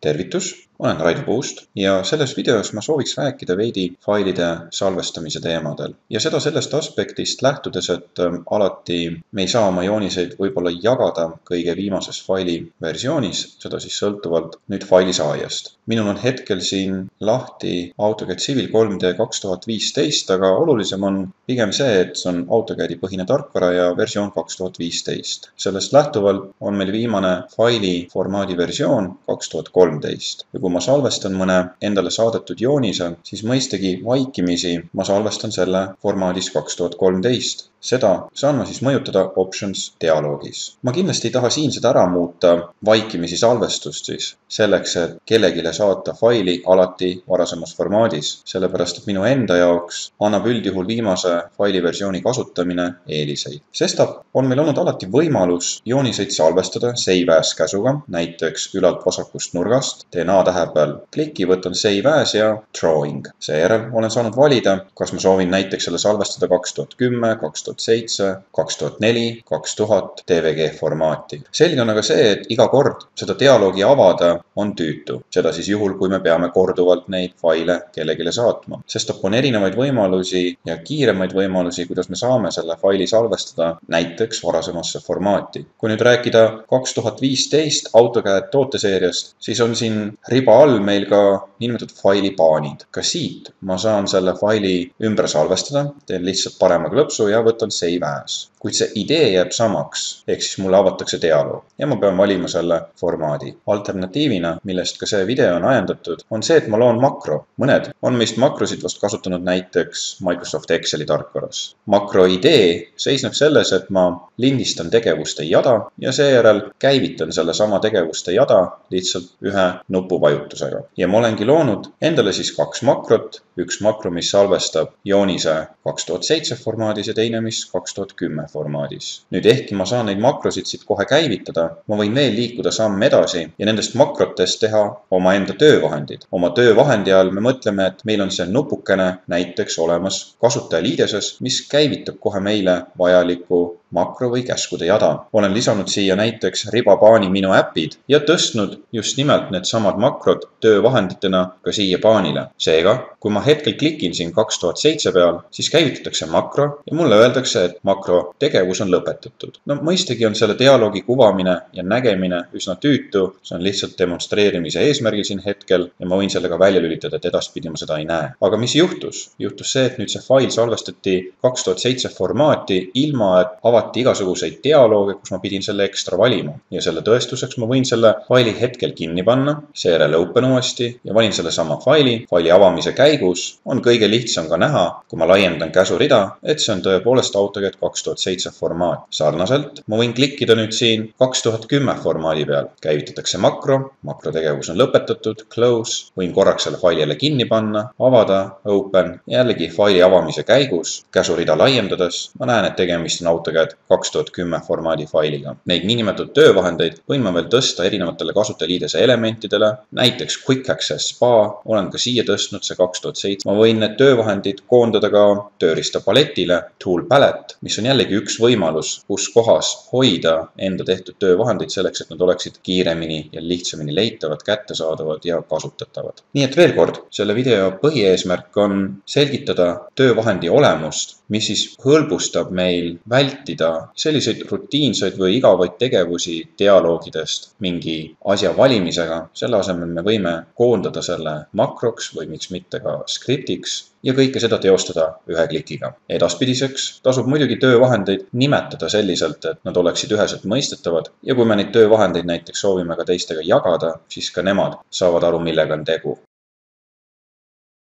Tervitus. Olen Raido Puust ja selles videos ma sooviks rääkida veidi failide salvestamise teemadel. ja seda sellest aspektist lähtudes, et ähm, alati me ei saa oma jooniseid võib-olla jagada kõige viimases faili versioonis, seda siis sõltuvalt nüüd faili saajast. minul on hetkel siin lahti AutoCAD Civil 3D kaks tuhat viisteist, aga olulisem on pigem see, et see on AutoCAD-i põhine tarkvara ja versioon kaks tuhat viisteist. sellest lähtuvalt on meil viimane faili formaadi versioon kaks tuhat kolmteist ja kui kui ma salvestan mõne endale saadetud joonise, siis mõistagi vaikimisi ma salvestan selle formaadis kaks tuhat kolmteist seda saan ma siis mõjutada options dialoogis. ma kindlasti ei taha siin seda ära muuta, vaikimisi salvestust siis, selleks, et kellelegi saata faili alati varasemas formaadis, sellepärast et minu enda jaoks annab üldjuhul viimase faili versiooni kasutamine eeliseid. sestap on meil olnud alati võimalus jooniseid salvestada save as käsuga, näiteks ülalt vasakust nurgast, teen A tähe peal kliki, võtan save as ja drawing. seejärel olen saanud valida, kas ma soovin näiteks selle salvestada kaks tuhat kümme, kaks tuhat seitse, kaks tuhat neli, kaks tuhat DVG formaati. selge on aga see, et iga kord seda dialoogi avada on tüütu, seda siis juhul, kui me peame korduvalt neid faile kellelegi saatma, sestap on erinevaid võimalusi ja kiiremaid võimalusi, kuidas me saame selle faili salvestada näiteks varasemasse formaati. kui nüüd rääkida kaks tuhat viisteist AutoCAD tooteseeriast, siis on siin riba all meil ka niinimetatud failipaanid. ka siit ma saan selle faili ümber salvestada, teen lihtsalt parema klõpsu ja võtan save as, kuid see idee jääb samaks, ehk siis mulle avatakse dialoog ja ma pean valima selle formaadi. alternatiivina, millest ka see video on ajendatud, on see, et ma loon makro. mõned on meist makrosid vast kasutanud näiteks Microsoft Exceli tarkvaras. makro idee seisneb selles, et ma lindistan tegevuste jada ja seejärel käivitan sellesama tegevuste jada lihtsalt ühe nupuvajutusega. ja ma olengi loonud endale siis kaks makrot, üks makro, mis salvestab joonise kaks tuhat seitse formaadis ja teine, mis kaks tuhat kümme formaadis. nüüd ehkki ma saan neid makrosid siit kohe käivitada, ma võin veel liikuda samm edasi ja nendest makrotest teha omaenda töövahendid. oma töövahendi all me mõtleme, et meil on see nupukene näiteks olemas kasutajaliideses, mis käivitab kohe meile vajaliku makro või käskude jada. olen lisanud siia näiteks ribapaani minu äpid ja tõstnud just nimelt needsamad makrod töövahenditena ka siia paanile. seega, kui ma hetkel klikin siin kaks tuhat seitse peal, siis käivitatakse makro ja mulle öeldakse, et makro tegevus on lõpetatud. no mõistagi on selle dialoogi kuvamine ja nägemine üsna tüütu, see on lihtsalt demonstreerimise eesmärgil siin hetkel ja ma võin selle ka välja lülitada, et edaspidi ma seda ei näe. aga mis juhtus? juhtus see, et nüüd see fail salvestati kaks tuhat seitse formaati ilma, et avaldaks avati igasuguseid dialoogi, kus ma pidin selle ekstra valima ja selle tõestuseks ma võin selle faili hetkel kinni panna, seejärel open uuesti ja valin sellesama faili. faili avamise käigus on kõige lihtsam ka näha, kui ma laiendan käsurida, et see on tõepoolest AutoCAD kaks tuhat seitse formaat. sarnaselt ma võin klikkida nüüd siin kaks tuhat kümme formaadi peal, käivitatakse makro, makro tegevus on lõpetatud, close, võin korraks selle faili jälle kinni panna, avada, open, jällegi faili avamise käigus käsurida laiendades ma näen, et tegemist on AutoCAD Word kaks tuhat kümme formaadi failiga. Neid niinimetatud töövahendeid võin ma veel tõsta erinevatele kasutajaliidese elementidele, näiteks Quick Access Spa olen ka siia tõstnud, see kaks tuhat seitse. ma võin need töövahendid koondada ka tööriistapaletile, Tool Palette, mis on jällegi üks võimalus, kus kohas hoida enda tehtud töövahendeid selleks, et nad oleksid kiiremini ja lihtsamini leitavad, kättesaadavad ja kasutatavad. nii et veel kord, selle video põhieesmärk on selgitada töövahendi olemust mis siis hõlbustab meil vältida selliseid rutiinseid või igavaid tegevusi dialoogidest mingi asja valimisega. selle asemel me võime koondada selle makroks või miks mitte ka skriptiks ja kõike seda teostada ühe klikiga. edaspidiseks tasub muidugi töövahendeid nimetada selliselt, et nad oleksid üheselt mõistetavad ja kui me neid töövahendeid näiteks soovime ka teistega jagada, siis ka nemad saavad aru, millega on tegu.